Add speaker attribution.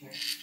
Speaker 1: Okay.